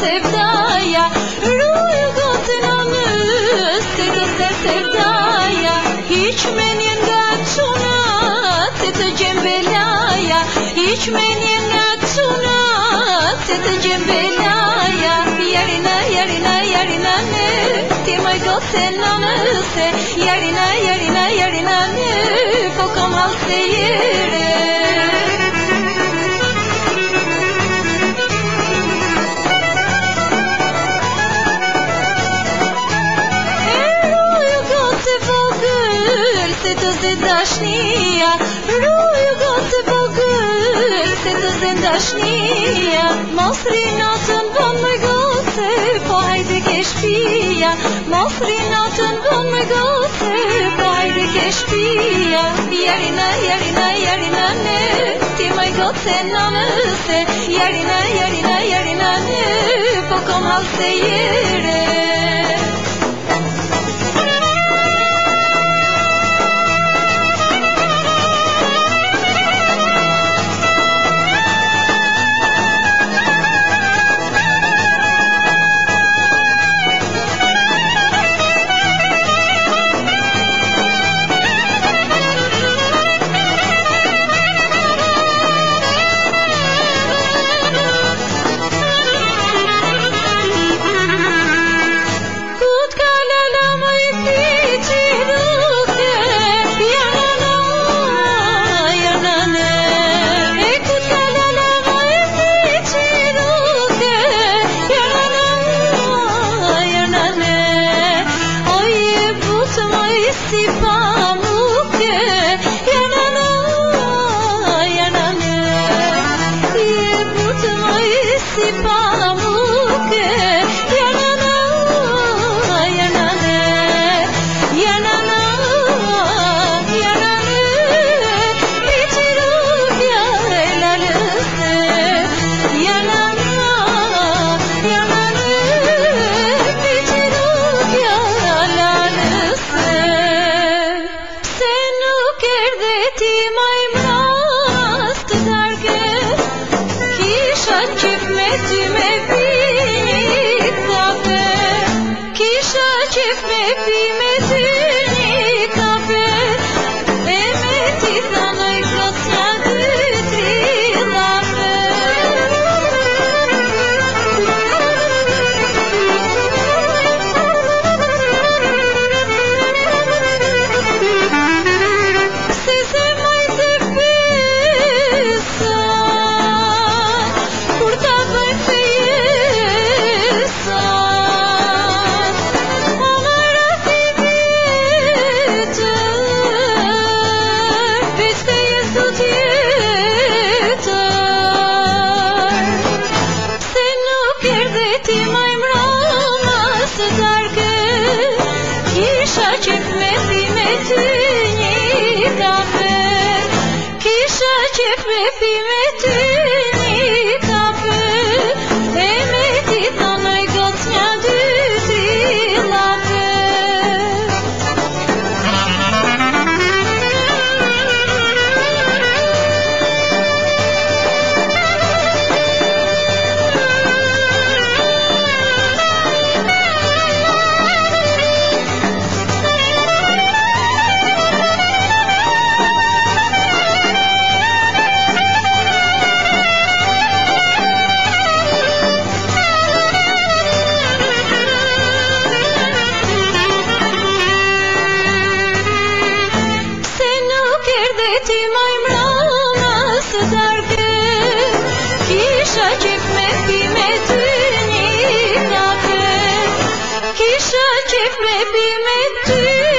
sevdaya Ruyu gotinamış Tete sevdaya. Hiç menin gatsuna Tete cembelaya. Hiç menin gatsuna Tete cembelaya. Yarina yarina yarina ne? Timay gotinamış Yarina yarina yarina ne? Fokamal seyire dashnia Ruju gotë vogël se të zë dashnia. Mos rinatën bon me gotë Po hajde ke shpia. Mos rinatën bon me gotë Po hajde ke shpia. Jarina, jarina, jarina ne Ti maj gotë në nëse. Jarina, jarina, jarina ne Po kom halë se jere في متي Baby, baby, baby.